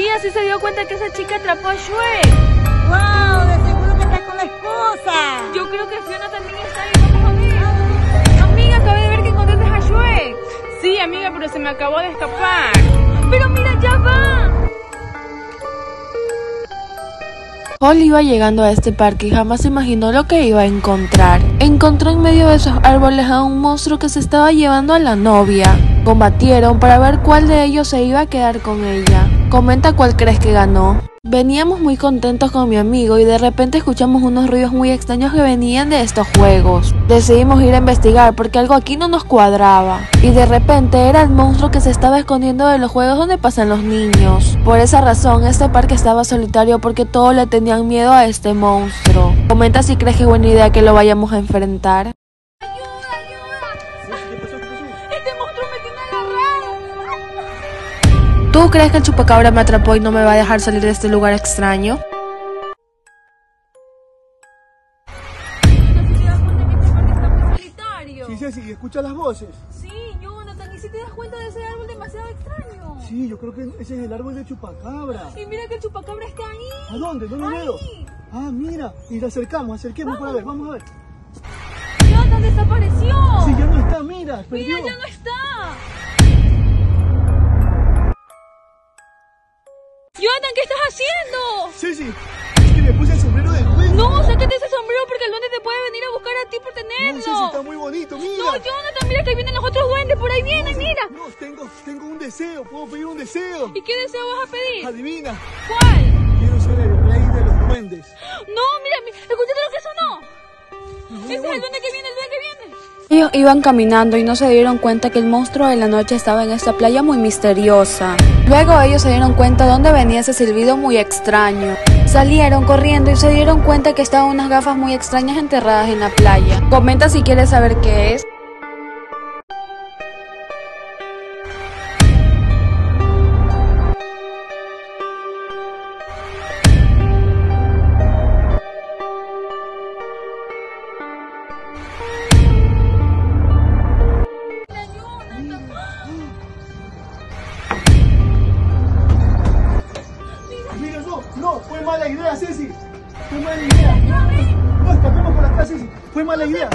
Sí, así se dio cuenta que esa chica atrapó a Shue. ¡Wow! De seguro que estás con la esposa. Yo creo que Fiona también está ahí. Ver. Amiga, acabé de ver que encontraste a Shue. Sí, amiga, pero se me acabó de escapar. Pero mira, ya va. Paul iba llegando a este parque y jamás imaginó lo que iba a encontrar. Encontró en medio de esos árboles a un monstruo que se estaba llevando a la novia. Combatieron para ver cuál de ellos se iba a quedar con ella. Comenta cuál crees que ganó. Veníamos muy contentos con mi amigo y de repente escuchamos unos ruidos muy extraños que venían de estos juegos. Decidimos ir a investigar porque algo aquí no nos cuadraba. Y de repente era el monstruo que se estaba escondiendo de los juegos donde pasan los niños. Por esa razón este parque estaba solitario porque todos le tenían miedo a este monstruo. Comenta si crees que es buena idea que lo vayamos a enfrentar. ¿Tú crees que el chupacabra me atrapó y no me va a dejar salir de este lugar extraño? ¿No te das cuenta que parque está muy solitario? Sí, Ceci, escucha las voces. Sí, Jonathan, ¿y si te das cuenta de ese árbol demasiado extraño? Sí, yo creo que ese es el árbol de chupacabra. Y mira que el chupacabra está ahí. ¿A dónde? Lo Ahí. veo. Ah, mira. Y le acercamos, acerquemos para ver, vamos a ver. Jonathan desapareció. Sí, ya no está, mira, perdió. Mira, ya no está. ¿Qué estás haciendo? Ceci, es que me puse el sombrero del duende. No, sácate ese sombrero porque el duende te puede venir a buscar a ti por No, tenerlo. Ceci, está muy bonito, mira. No, Jonathan, mira que ahí vienen los otros duendes, por ahí vienen, mira. No, tengo, tengo un deseo, puedo pedir un deseo. ¿Y qué deseo vas a pedir? Adivina, ¿Cuál? Iban caminando y no se dieron cuenta que el monstruo de la noche estaba en esta playa muy misteriosa. Luego ellos se dieron cuenta dónde venía ese silbido muy extraño. Salieron corriendo y se dieron cuenta que estaban unas gafas muy extrañas enterradas en la playa. Comenta si quieres saber qué es. Mala idea, Ceci. Fue mala idea. No, escapemos por acá, Ceci. Fue mala idea.